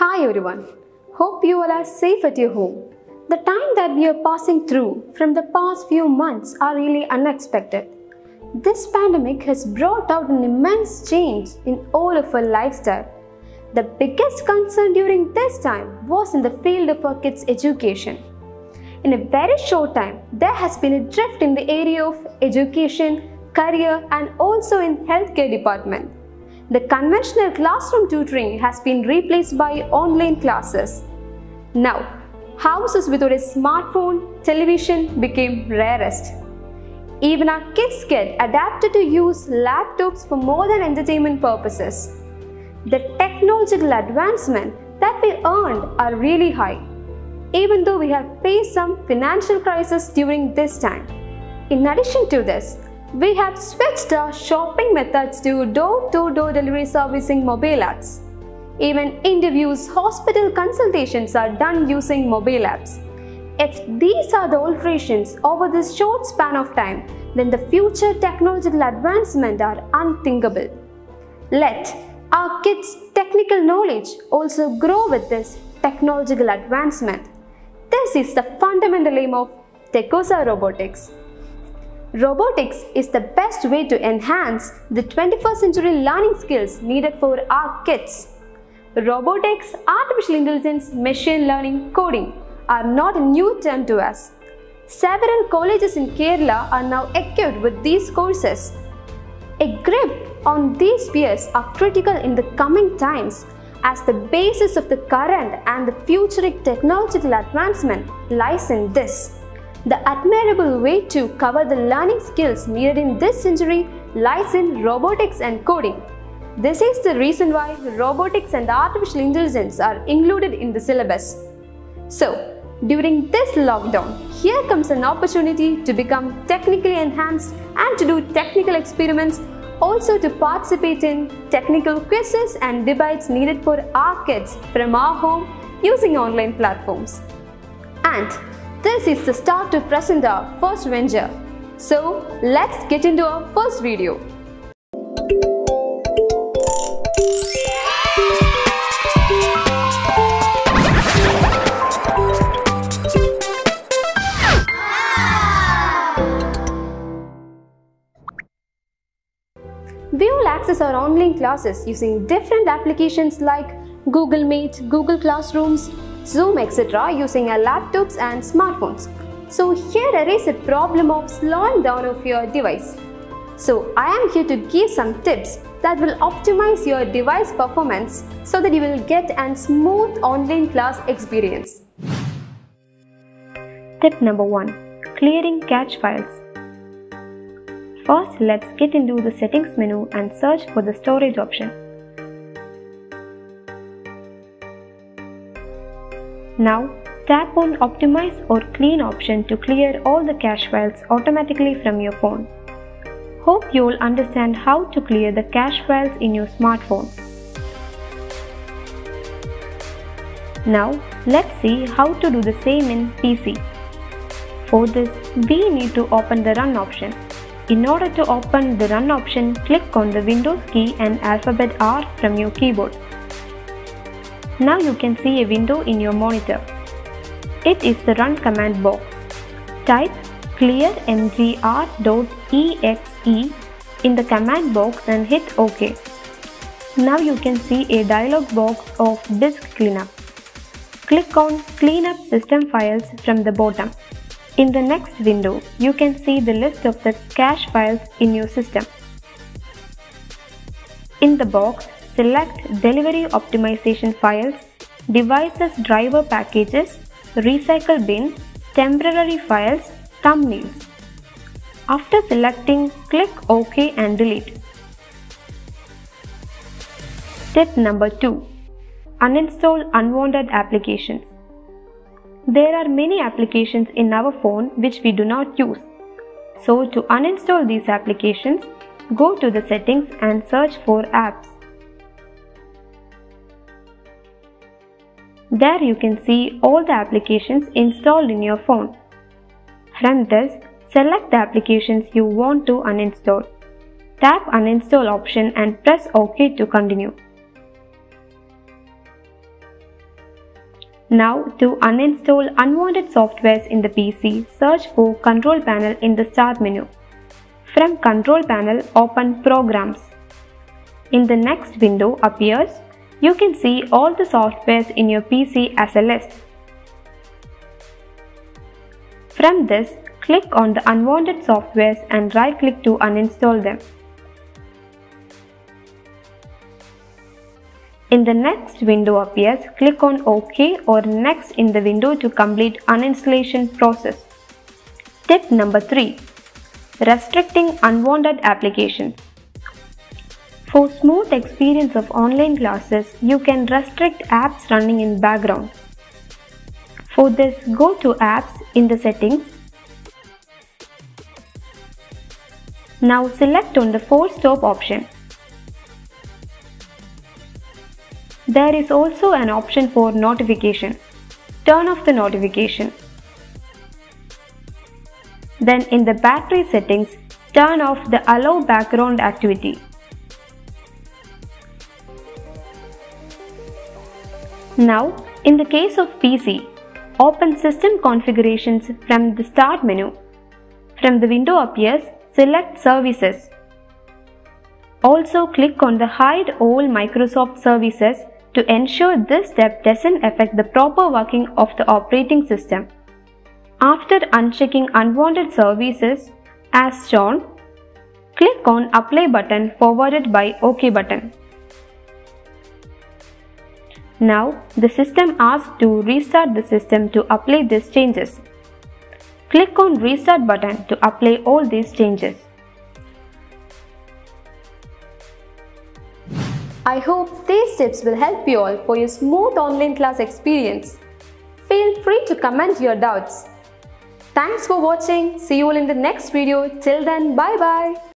Hi everyone. Hope you all are safe at your home. The time that we are passing through from the past few months are really unexpected. This pandemic has brought out an immense change in all of our lifestyle. The biggest concern during this time was in the field of our kids' education. In a very short time, there has been a drift in the area of education, career, and also in healthcare department. The conventional classroom tutoring has been replaced by online classes. Now, houses without a smartphone, television became rarest. Even our kids get adapted to use laptops for more than entertainment purposes. The technological advancement that we earned are really high, even though we have faced some financial crisis during this time. In addition to this, we have switched our shopping methods to door-to-door delivery servicing mobile apps. Even interviews, hospital consultations are done using mobile apps. If these are the alterations over this short span of time, then the future technological advancement are unthinkable. Let our kids' technical knowledge also grow with this technological advancement. This is the fundamental aim of Techosa Robotics. Robotics is the best way to enhance the 21st century learning skills needed for our kids. Robotics, artificial intelligence, machine learning, coding are not a new term to us. Several colleges in Kerala are now equipped with these courses. A grip on these spheres are critical in the coming times as the basis of the current and the futuristic technological advancement lies in this. The admirable way to cover the learning skills needed in this century lies in robotics and coding. This is the reason why robotics and artificial intelligence are included in the syllabus. So, during this lockdown, here comes an opportunity to become technically enhanced and to do technical experiments, also to participate in technical quizzes and debates needed for our kids from our home using online platforms. And this is the start to present our first venture. So let's get into our first video. We will access our online classes using different applications like Google Meet, Google Classrooms, Zoom etc. using our laptops and smartphones. So here there is a problem of slowing down of your device. So I am here to give some tips that will optimize your device performance so that you will get a smooth online class experience. Tip number 1. Clearing cache files. First, let's get into the settings menu and search for the storage option. Now, tap on Optimize or Clean option to clear all the cache files automatically from your phone. Hope you will understand how to clear the cache files in your smartphone. Now, let's see how to do the same in PC. For this, we need to open the Run option. In order to open the Run option, click on the Windows key and alphabet R from your keyboard. Now you can see a window in your monitor. It is the Run command box. Type cleanmgr.exe in the command box and hit OK. Now you can see a dialog box of disk cleanup. Click on Clean up system files from the bottom. In the next window, you can see the list of the cache files in your system. In the box, select Delivery Optimization Files, Devices Driver Packages, Recycle Bin, Temporary Files, Thumbnails. After selecting, click OK and delete. Tip number 2. Uninstall unwanted applications. There are many applications in our phone which we do not use. So to uninstall these applications, go to the settings and search for apps. There you can see all the applications installed in your phone. From this, select the applications you want to uninstall. Tap uninstall option and press OK to continue. Now to uninstall unwanted softwares in the PC, search for Control Panel in the Start menu. From Control Panel, open Programs. In the next window appears, you can see all the softwares in your PC as a list. From this, click on the unwanted softwares and right click to uninstall them. In the next window appears, click on OK or Next in the window to complete uninstallation process. Tip number 3. Restricting unwanted applications. For smooth experience of online classes, you can restrict apps running in background. For this, go to Apps in the settings. Now select on the force stop option. There is also an option for notification. Turn off the notification. Then in the battery settings, turn off the allow background activity. Now, in the case of PC, open system configurations from the start menu. From the window appears, select services. Also click on the hide all Microsoft services to ensure this step doesn't affect the proper working of the operating system. After unchecking unwanted services as shown, click on Apply button forwarded by OK button. Now the system asks to restart the system to apply these changes. Click on Restart button to apply all these changes. I hope these tips will help you all for your smooth online class experience. Feel free to comment your doubts. Thanks for watching. See you all in the next video. Till then, bye bye.